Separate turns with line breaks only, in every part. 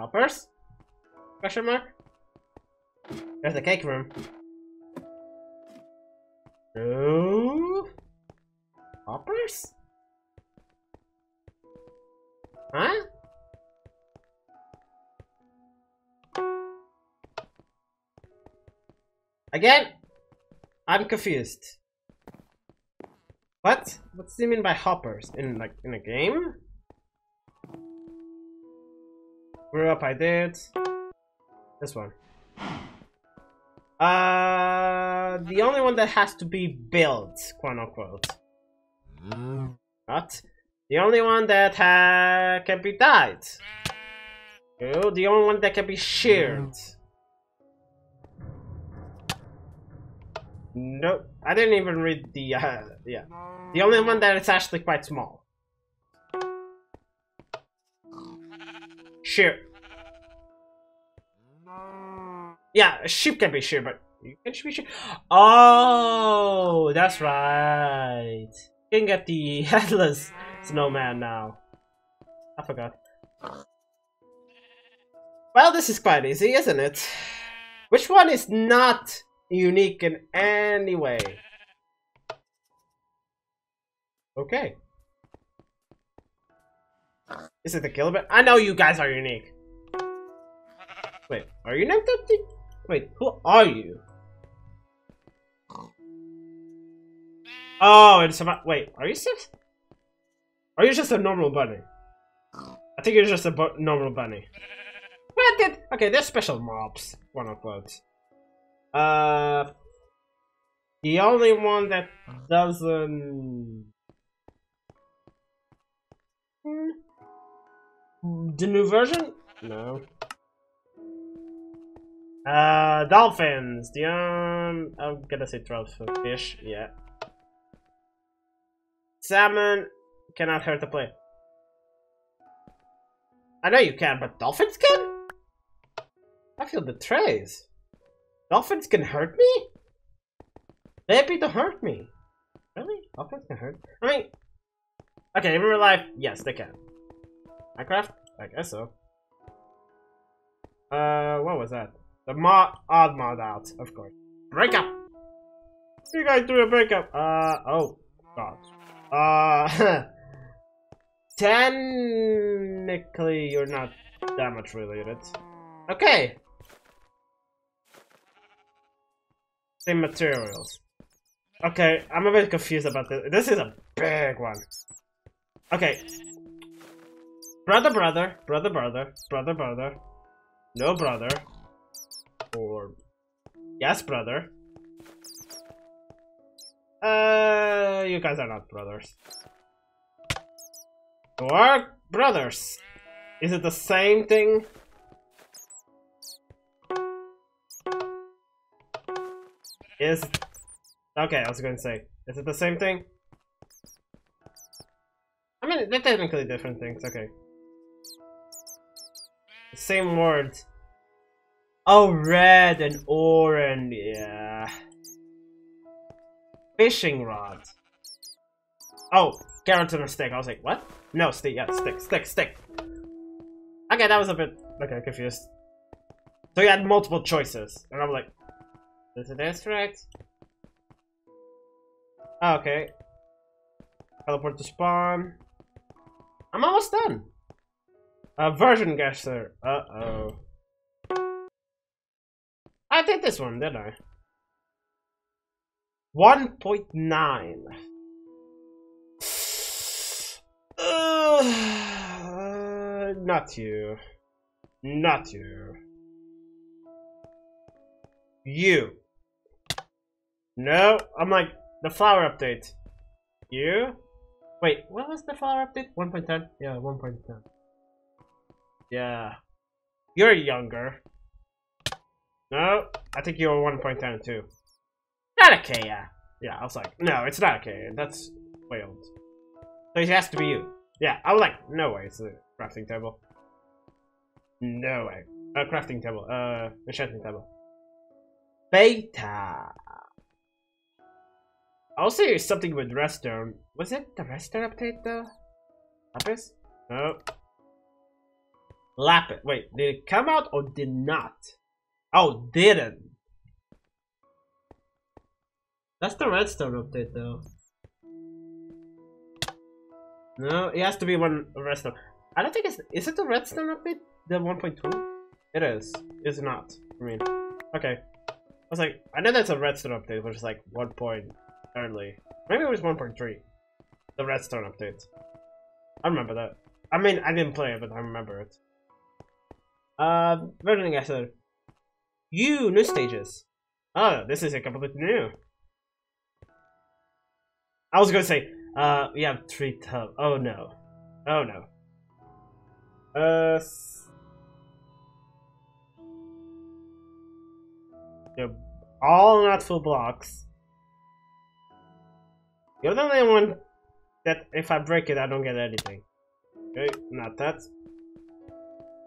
Hoppers? Question mark? There's the cake room. No. Hoppers? Huh? Again, I'm confused. What? What's you mean by hoppers? In like in a game? Grew up I did. This one. Uh the only one that has to be built, quote unquote. Not the only one that ha can be died. Oh, the only one that can be shared. Nope, I didn't even read the, uh, yeah. The only one that is actually quite small. Sure. Yeah, a sheep can be sure, but you can be sure. Oh, that's right. You can get the headless snowman now. I forgot. Well, this is quite easy, isn't it? Which one is not unique in any way. Okay. Is it the kilobit? I know you guys are unique. Wait, are you named that? Wait, who are you? Oh, it's about- wait, are you just- Are you just a normal bunny? I think you're just a bu normal bunny. What did- Okay, there's special mobs, one of those. Uh, the only one that doesn't. Hmm. The new version? No. Uh, dolphins. The um, I'm gonna say trout for fish. Yeah. Salmon cannot hurt the play. I know you can, but dolphins can. I feel betrayed. Dolphins can hurt me? They happy to hurt me. Really? Dolphins can hurt? I mean, okay, in real life, yes, they can. Minecraft? I guess so. Uh, what was that? The mod, odd mod out, of course. Breakup! You guys do a breakup. Uh, oh, God. Uh, technically, you're not that much related. Okay, Same materials. Okay, I'm a bit confused about this. This is a big one. Okay. Brother, brother, brother, brother, brother, brother. No brother. Or... Yes, brother. Uh, you guys are not brothers. Or brothers. Is it the same thing? Is... Okay, I was going to say. Is it the same thing? I mean, they're technically different things. Okay. Same words. Oh, red and orange. Yeah. Fishing rod. Oh, carrot and a stick. I was like, what? No, stick. Yeah, stick, stick, stick. Okay, that was a bit... Okay, confused. So you had multiple choices. And I'm like, is it this right? Oh, okay. Teleport to spawn. I'm almost done. A version guesser. Uh-oh. I did this one, didn't I? 1.9. Uh, not you. Not you. You. No, I'm like, the flower update. You? Wait, what was the flower update? 1.10? Yeah, 1.10. Yeah. You're younger. No, I think you're 1.10 too. Not K, yeah. Yeah, I was like, no, it's not K. That's way old. So it has to be you. Yeah, I was like, no way, it's a crafting table. No way. A crafting table, uh, enchanting table. Beta. I'll say something with redstone. Was it the redstone update though? Lapis? No. Lap it. Wait, did it come out or did not? Oh, didn't. That's the redstone update though. No, it has to be one redstone. I don't think it's is it the redstone update? The 1.2? It is. Is not. I mean okay. I was like I know that's a redstone update, which is like one point early. Maybe it was 1.3. The redstone update. I remember that. I mean I didn't play it, but I remember it. Uh versioning I said. You new stages. Oh, this is a completely new. I was gonna say, uh, we have three tub. Oh no. Oh no. Uh. They're all not full blocks. You're the only one that if I break it, I don't get anything. Okay, not that.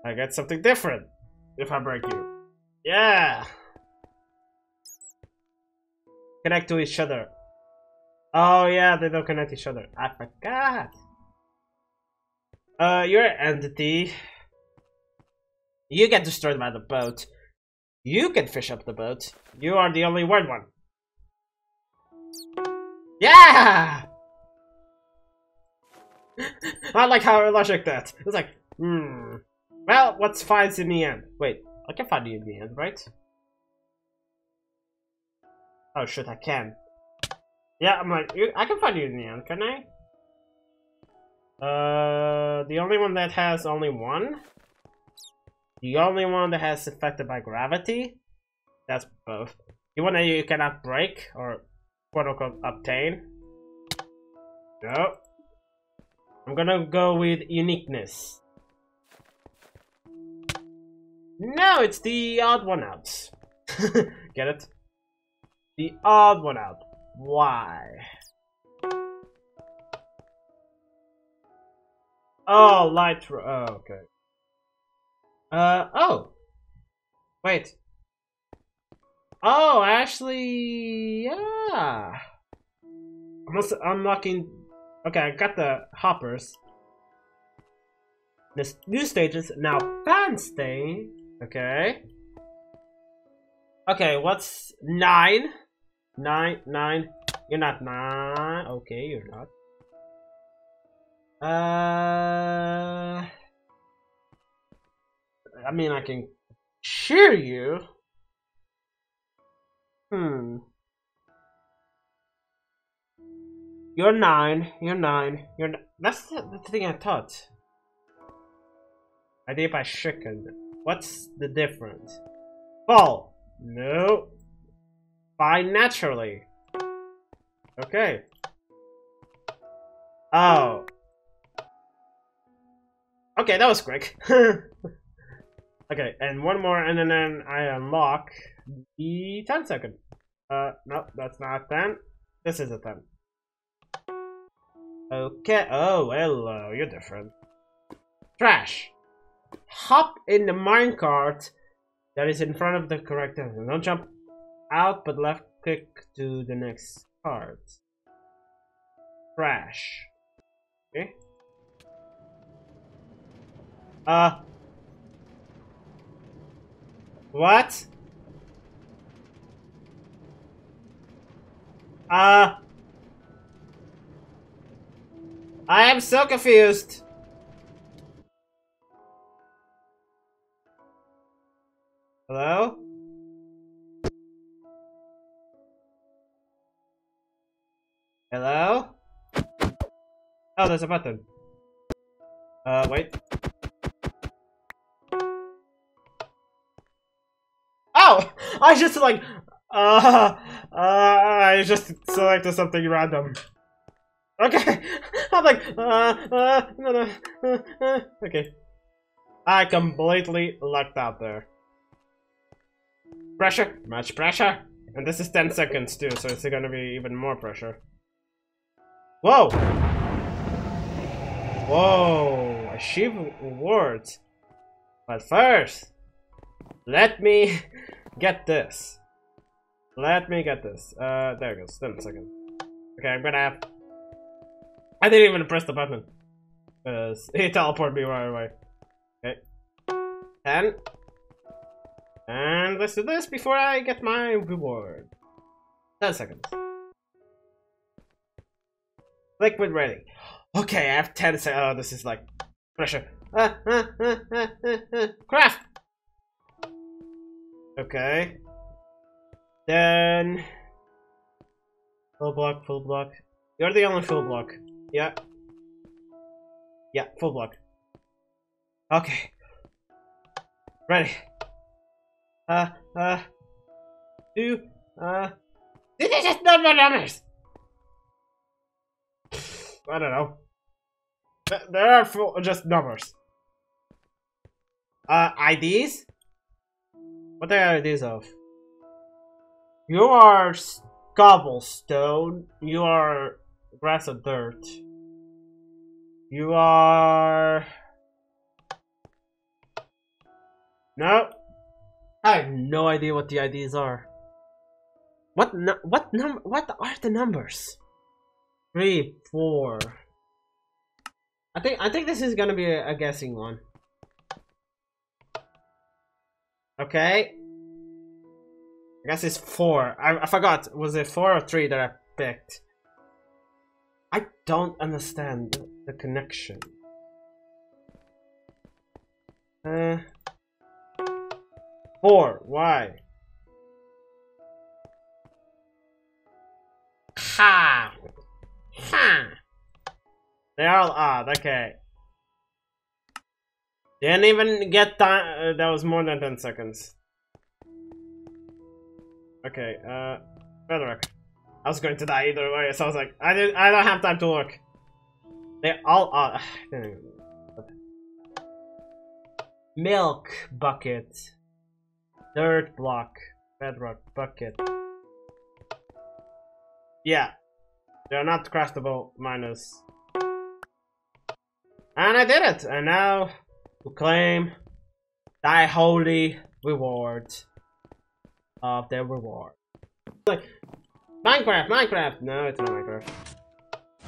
I get something different if I break you. Yeah! Connect to each other. Oh yeah, they don't connect each other. I forgot. Uh, you're an entity. You get destroyed by the boat. You can fish up the boat. You are the only weird one. Yeah! I like how I logic that. It's like, hmm. Well, what's finds in the end? Wait, I can find you in the end, right? Oh shit, I can. Yeah, I'm like, I can find you in the end, can I? Uh, the only one that has only one? The only one that has affected by gravity? That's both. The one that you cannot break or quote unquote obtain? No. I'm gonna go with uniqueness. No, it's the odd one out. Get it? The odd one out. Why? Oh, light. Oh, okay. Uh, oh. Wait. Oh, actually, yeah. I'm also unlocking. Okay, I got the hoppers. The new stages now fan stay. Okay. Okay, what's nine? Nine, nine. You're not nine. Okay, you're not. Uh, I mean, I can cheer you. Hmm. You're nine. You're nine. You're. That's the, the thing I thought. I did by chicken. What's the difference? Fall. No. By naturally. Okay. Oh. Okay, that was quick. okay, and one more, and then I unlock the 10 second. Uh, no, that's not 10. This is a 10. Okay, oh, hello, you're different. Trash. Hop in the minecart that is in front of the correct entrance. Don't jump out, but left click to the next card. Crash. Okay. Uh. What? Uh. I am so confused. Oh, there's a button. Uh, wait. Oh! I just like, uh, uh, I just selected something random. Okay, I'm like, uh, uh, no, no, uh, uh, okay. I completely lucked out there. Pressure, much pressure. And this is 10 seconds too, so it's gonna be even more pressure. Whoa! Whoa! Achieve awards. But first, let me get this. Let me get this. Uh, there it goes. Then a second. Okay, I'm gonna have... I didn't even press the button. Because he teleported me right away. Okay. Ten. And let's do this before I get my reward. 10 seconds. Liquid ready. Okay, I have 10 seconds. Oh, this is like pressure. Ah, ah, ah. Craft! Okay. Then... Full block, full block. You're the only full block. Yeah. Yeah, full block. Okay. Ready. Uh, uh, two, uh, this is just number numbers. I don't know. There are just numbers. Uh, IDs? What are IDs of? You are cobblestone. You are grass and dirt. You are... No. I have no idea what the IDs are. What what number what are the numbers? Three, four. I think I think this is gonna be a, a guessing one. Okay. I guess it's four. I, I forgot. Was it four or three that I picked? I don't understand the connection. Uh, Four. Why? Ha! Ha! They're all odd. Okay. Didn't even get time. Uh, that was more than 10 seconds. Okay, uh, Bedrock. I was going to die either way, so I was like, I didn't, I don't have time to look. They all are. Milk bucket. Dirt block. Bedrock bucket. Yeah. They're not craftable minus. And I did it! And now to claim thy holy reward of the reward. Like Minecraft, Minecraft! No, it's not Minecraft.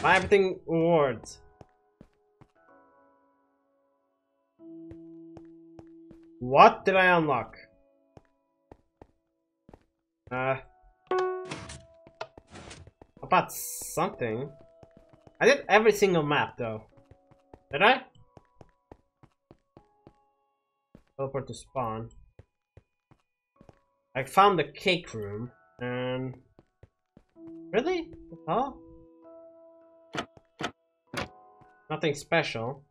Buy everything rewards. What did I unlock? Uh, about something. I did every single map though. Did I? Teleport to spawn. I found the cake room and really? Oh? Nothing special.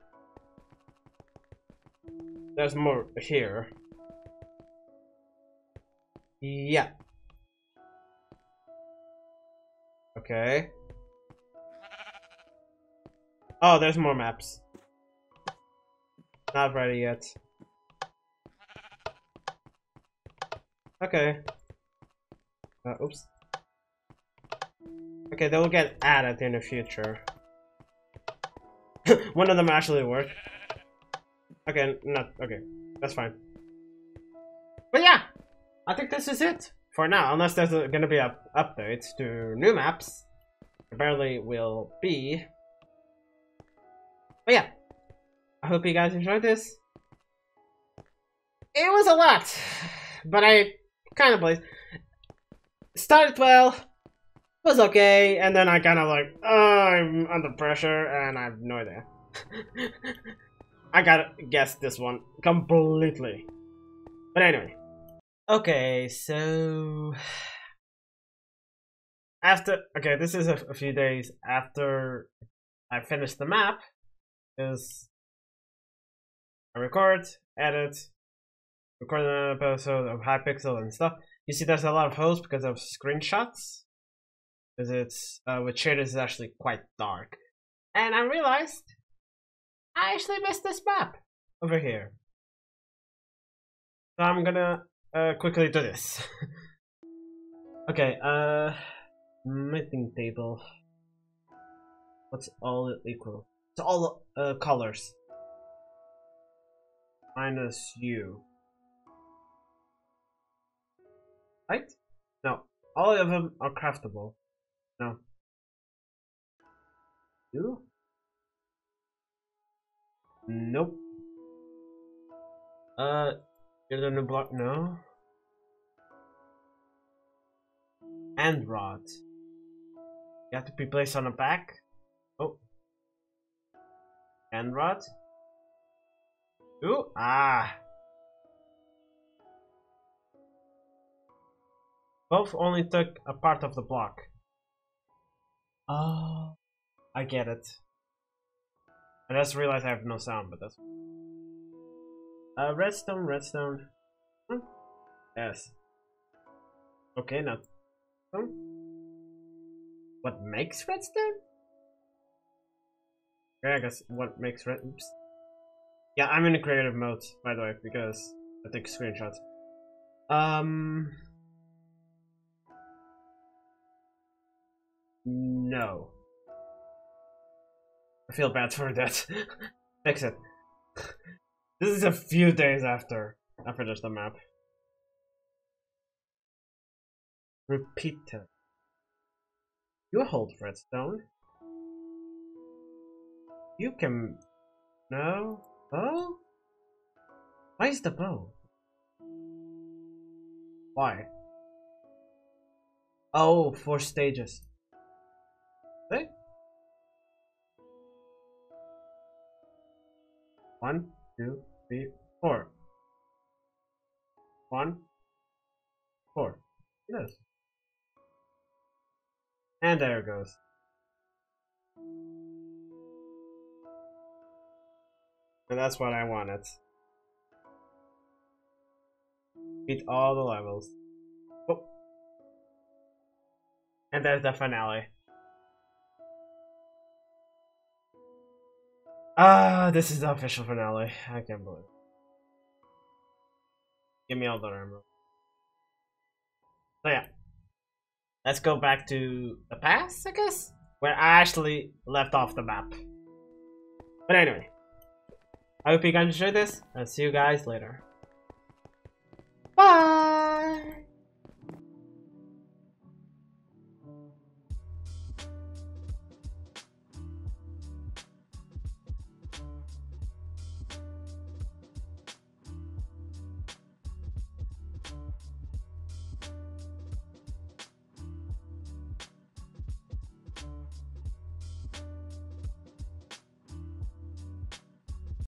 There's more here. Yeah. Okay. Oh, there's more maps. Not ready yet. Okay. Uh, oops. Okay, they will get added in the future. One of them actually worked. Okay, not okay. That's fine. But yeah, I think this is it for now, unless there's a, gonna be a updates to new maps. Apparently will be. But yeah, I hope you guys enjoyed this. It was a lot, but I kind of played. Started well, was okay, and then I kind of like, oh, I'm under pressure, and I have no idea. I gotta guess this one completely. But anyway. Okay, so after okay, this is a, a few days after I finish the map. Is I record, edit, record an episode of Hypixel and stuff. You see, there's a lot of holes because of screenshots, because it's uh, with shaders is actually quite dark, and I realized I actually missed this map over here. So I'm gonna uh, quickly do this. okay, uh, meeting table. What's all equal? It's all uh, colors. Minus U. Right? No. All of them are craftable. No. You? Nope. Uh, is there a new block? No. End rod. You have to be placed on the back. Oh. End rod. Ooh, ah. Both only took a part of the block. Oh, I get it. I just realized I have no sound, but that's... Uh, redstone, redstone. Hmm. Yes. Okay, now... Hmm. What makes redstone? Okay, I guess what makes red... Yeah, I'm in a creative mode, by the way, because I take screenshots. Um... No. I feel bad for that. Fix it. this is a few days after I finished the map. Repeater. You hold redstone. You can... No? Bow? Why is the bow? Why? Oh, four stages. Okay. One, two, three, four. One, four. Yes. And there it goes. And that's what I wanted. Beat all the levels. Oh. And there's the finale. Ah, this is the official finale. I can't believe it. Give me all the armor. So yeah. Let's go back to the past, I guess? Where I actually left off the map. But anyway. I hope you guys enjoyed this. I'll see you guys later. Bye!